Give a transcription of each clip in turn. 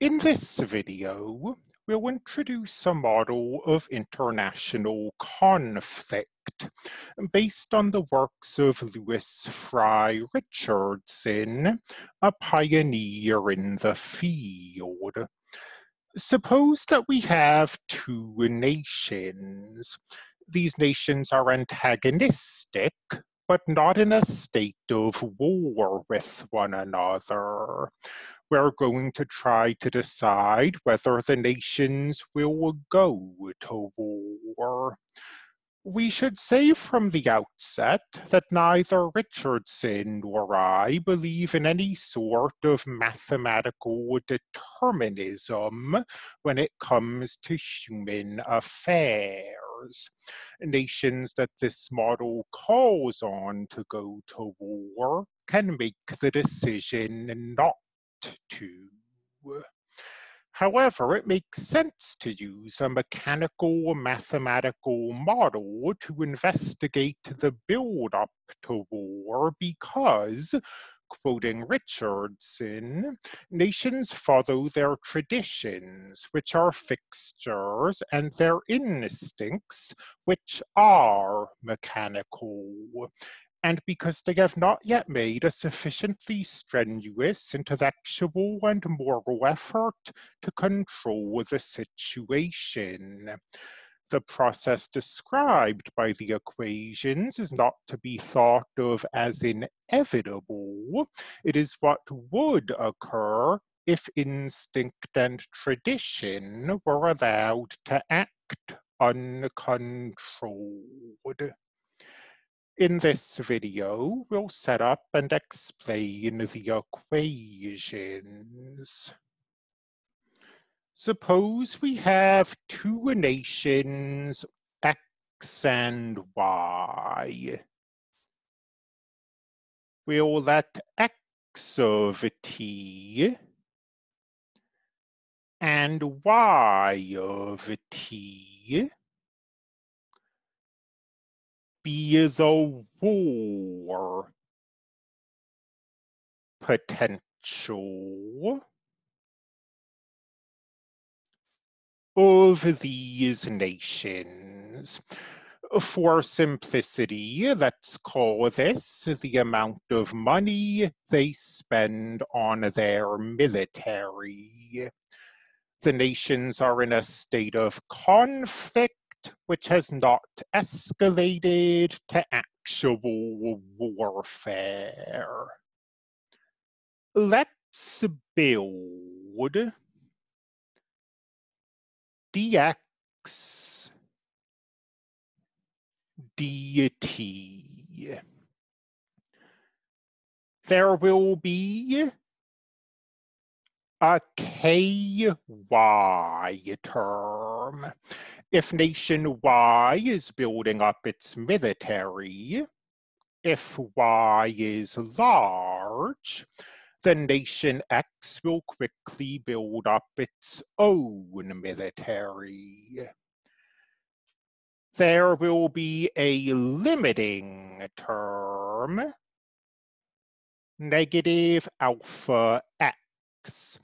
In this video, we'll introduce a model of international conflict based on the works of Lewis Fry Richardson, a pioneer in the field. Suppose that we have two nations. These nations are antagonistic, but not in a state of war with one another. We're going to try to decide whether the nations will go to war. We should say from the outset that neither Richardson nor I believe in any sort of mathematical determinism when it comes to human affairs nations that this model calls on to go to war can make the decision not to. However, it makes sense to use a mechanical mathematical model to investigate the build up to war because quoting Richardson, nations follow their traditions, which are fixtures, and their instincts, which are mechanical. And because they have not yet made a sufficiently strenuous intellectual and moral effort to control the situation. The process described by the equations is not to be thought of as inevitable. It is what would occur if instinct and tradition were allowed to act uncontrolled. In this video, we'll set up and explain the equations. Suppose we have two nations, X and Y. We'll let X of T and Y of T be the war potential of these nations. For simplicity, let's call this the amount of money they spend on their military. The nations are in a state of conflict which has not escalated to actual warfare. Let's build dx dt. There will be a ky term. If nation Y is building up its military, if Y is large, then nation X will quickly build up its own military. There will be a limiting term, negative alpha X.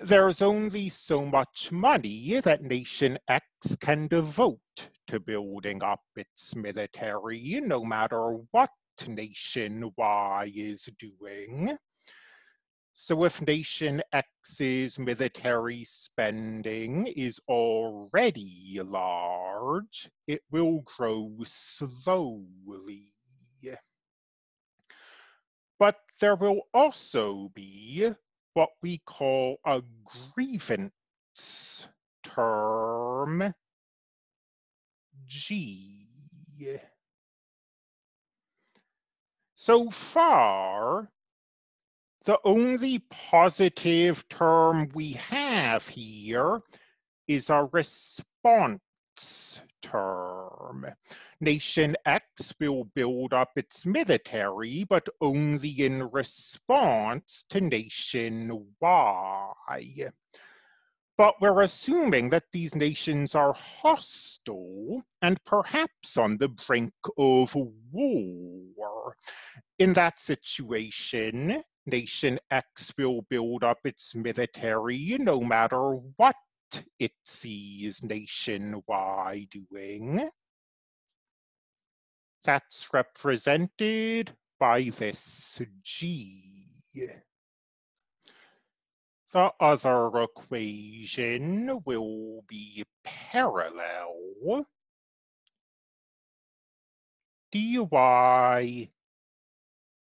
There's only so much money that nation X can devote to building up its military, no matter what nation Y is doing. So if nation X's military spending is already large, it will grow slowly. But there will also be what we call a grievance term G. So far, the only positive term we have here is a response term. Nation X will build up its military, but only in response to Nation Y. But we're assuming that these nations are hostile and perhaps on the brink of war. In that situation, nation X will build up its military no matter what it sees nation Y doing. That's represented by this G. The other equation will be parallel dy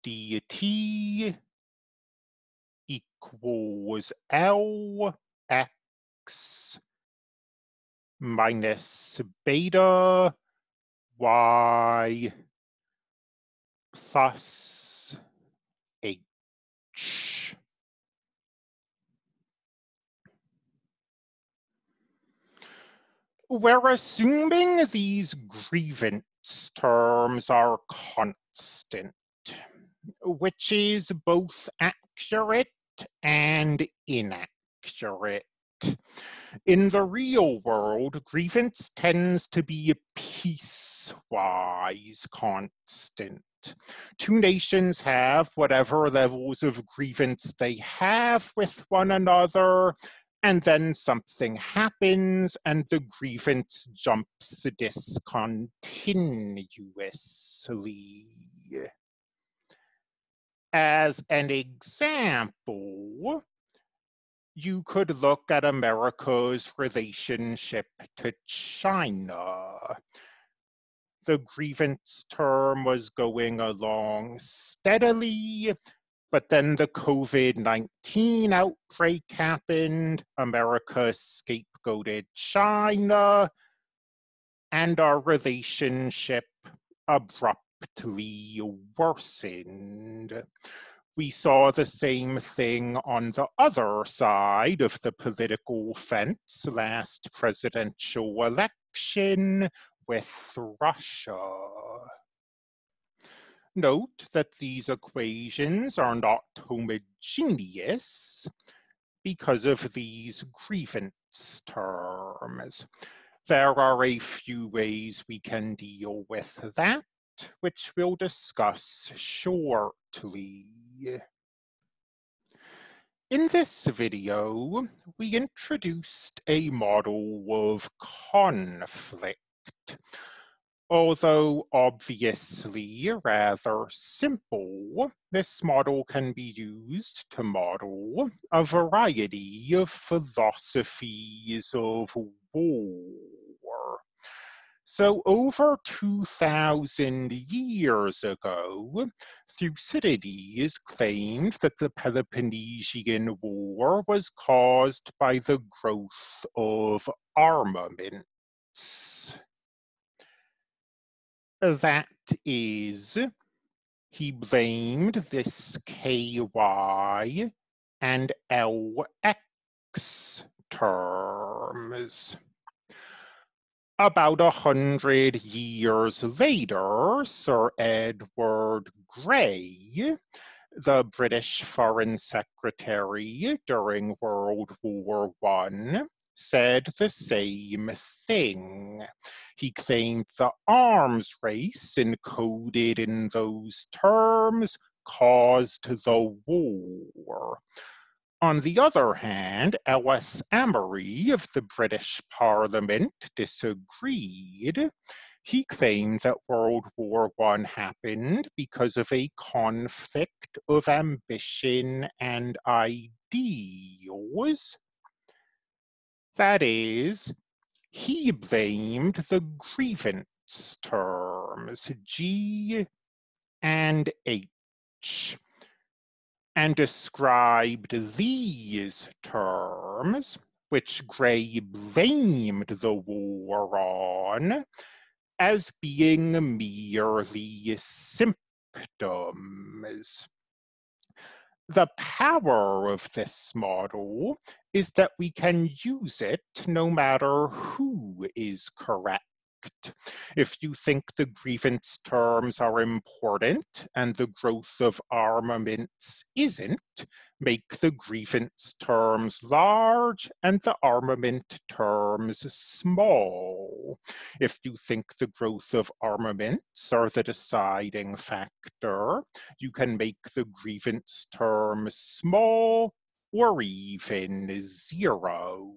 dt equals L x minus beta y plus h. We're assuming these grievance terms are constant, which is both accurate and inaccurate. In the real world, grievance tends to be piecewise constant. Two nations have whatever levels of grievance they have with one another, and then something happens and the grievance jumps discontinuously. As an example, you could look at America's relationship to China. The grievance term was going along steadily, but then the COVID 19 outbreak happened, America scapegoated China, and our relationship abruptly worsened we saw the same thing on the other side of the political fence last presidential election with Russia. Note that these equations are not homogeneous because of these grievance terms. There are a few ways we can deal with that, which we'll discuss shortly. In this video, we introduced a model of conflict. Although obviously rather simple, this model can be used to model a variety of philosophies of war. So over 2,000 years ago, Thucydides claimed that the Peloponnesian War was caused by the growth of armaments. That is, he blamed this KY and LX terms. About a hundred years later, Sir Edward Grey, the British Foreign Secretary during World War I, said the same thing. He claimed the arms race encoded in those terms caused the war. On the other hand, L. S. Amery of the British Parliament disagreed. He claimed that World War I happened because of a conflict of ambition and ideals. That is, he blamed the grievance terms G and H and described these terms, which Grey blamed the war on, as being merely symptoms. The power of this model is that we can use it no matter who is correct. If you think the grievance terms are important and the growth of armaments isn't, make the grievance terms large and the armament terms small. If you think the growth of armaments are the deciding factor, you can make the grievance terms small or even zero.